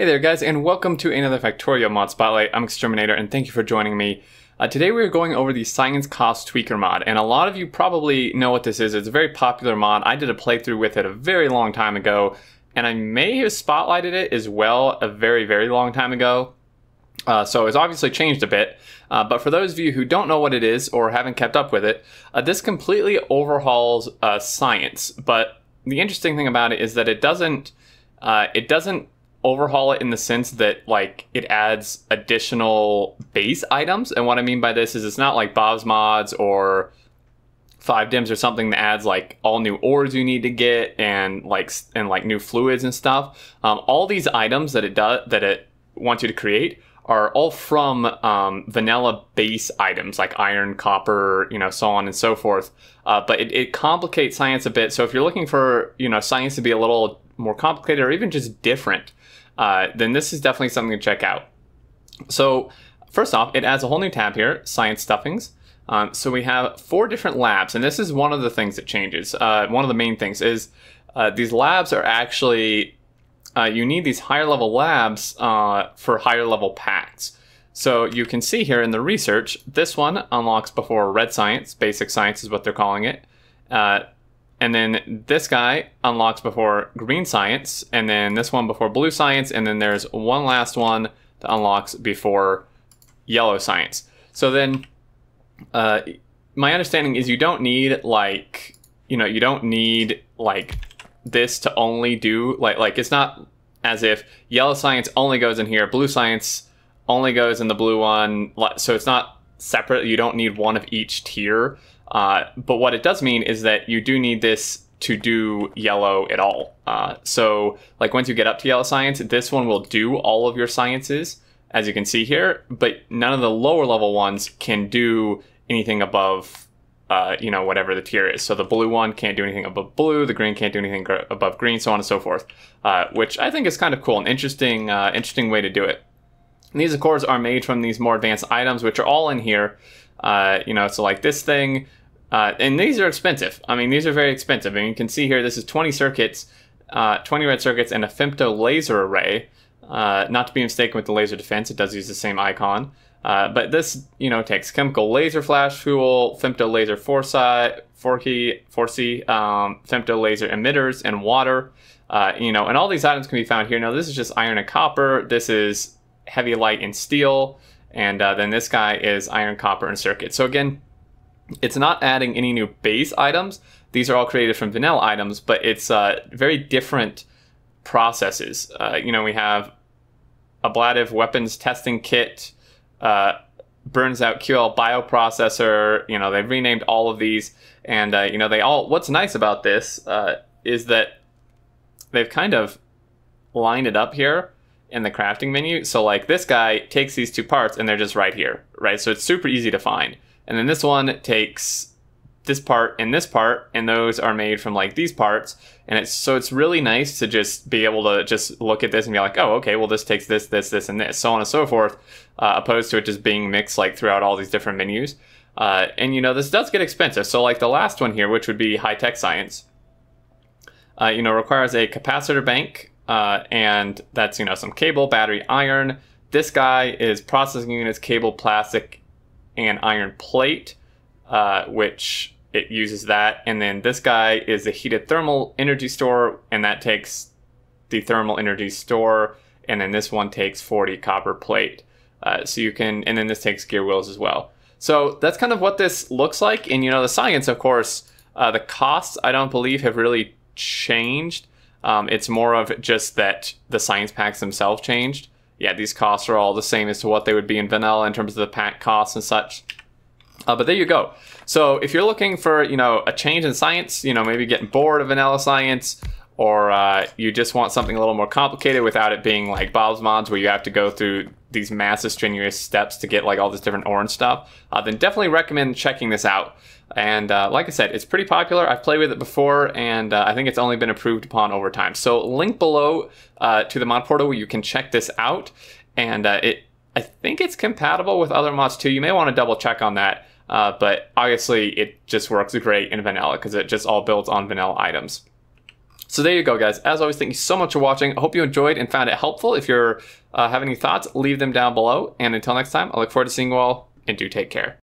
Hey there guys and welcome to another Factorio mod spotlight. I'm Xterminator and thank you for joining me. Uh, today we are going over the Science Cost Tweaker mod and a lot of you probably know what this is. It's a very popular mod. I did a playthrough with it a very long time ago and I may have spotlighted it as well a very very long time ago. Uh, so it's obviously changed a bit, uh, but for those of you who don't know what it is or haven't kept up with it, uh, this completely overhauls uh, science. But the interesting thing about it is that it doesn't uh, it doesn't overhaul it in the sense that like it adds additional base items. And what I mean by this is it's not like Bob's mods or 5dim's or something that adds like all new ores you need to get and like and like new fluids and stuff. Um, all these items that it does that it wants you to create are all from um, vanilla base items like iron, copper, you know, so on and so forth. Uh, but it, it complicates science a bit. So if you're looking for you know science to be a little more complicated or even just different, uh, then this is definitely something to check out. So first off, it adds a whole new tab here, Science Stuffings. Um, so we have four different labs, and this is one of the things that changes. Uh, one of the main things is uh, these labs are actually, uh, you need these higher level labs uh, for higher level packs. So you can see here in the research, this one unlocks before red science, basic science is what they're calling it. And then this guy unlocks before green science, and then this one before blue science, and then there's one last one that unlocks before yellow science. So then, uh, my understanding is you don't need like, you know, you don't need like this to only do like like it's not as if yellow science only goes in here, blue science only goes in the blue one. So it's not separate. You don't need one of each tier. Uh, but what it does mean is that you do need this to do yellow at all. Uh, so like once you get up to yellow science, this one will do all of your sciences, as you can see here, but none of the lower level ones can do anything above, uh, you know, whatever the tier is. So the blue one can't do anything above blue, the green can't do anything gr- above green, so on and so forth, uh, which I think is kind of cool, an interesting, uh, interesting way to do it. And these, of course, are made from these more advanced items, which are all in here. Uh, you know, so like this thing, uh, and these are expensive. I mean, these are very expensive. And you can see here, this is 20 circuits, uh, 20 red circuits, and a femto laser array. Uh, not to be mistaken with the laser defense, it does use the same icon. Uh, but this, you know, takes chemical laser flash fuel, femto laser foresight, 4 4C, um, femto laser emitters, and water. Uh, you know, and all these items can be found here. Now, this is just iron and copper. This is heavy light and steel. And uh, then this guy is iron, copper, and circuit. So again, it's not adding any new base items. These are all created from vanilla items, but it's uh, very different processes. Uh, you know, we have ablative weapons testing kit, uh, burns out QL bioprocessor. You know, they've renamed all of these, and uh, you know, they all. What's nice about this uh, is that they've kind of lined it up here in the crafting menu. So like this guy takes these two parts, and they're just right here, right? So it's super easy to find. And then this one takes this part and this part, and those are made from like these parts. And it's so it's really nice to just be able to just look at this and be like, oh, okay, well, this takes this, this, this, and this, so on and so forth, uh, opposed to it just being mixed like throughout all these different menus. Uh, and you know, this does get expensive. So, like the last one here, which would be high tech science, uh, you know, requires a capacitor bank, uh, and that's you know some cable, battery, iron. This guy is processing units, cable, plastic, and iron plate, uh, which it uses that. And then this guy is a heated thermal energy store, and that takes the thermal energy store. And then this one takes 40 copper plate. Uh, so you can, and then this takes gear wheels as well. So that's kind of what this looks like. And you know, the science, of course, uh, the costs I don't believe have really changed. Um, it's more of just that the science packs themselves changed yeah, these costs are all the same as to what they would be in vanilla in terms of the pack costs and such. Uh, but there you go. So if you're looking for, you know, a change in science, you know, maybe getting bored of vanilla science, or uh, you just want something a little more complicated without it being like Bob's Mods where you have to go through these massive strenuous steps to get like all this different orange stuff, uh, then definitely recommend checking this out. And uh, like I said, it's pretty popular. I've played with it before, and uh, I think it's only been improved upon over time. So link below uh, to the mod portal where you can check this out. And uh, it, I think it's compatible with other mods too. You may want to double check on that. But obviously, it just works great in vanilla because it just all builds on vanilla items. So there you go, guys. As always, thank you so much for watching. I hope you enjoyed and found it helpful. If you're uh, have any thoughts, leave them down below. And until next time, I look forward to seeing you all, and do take care.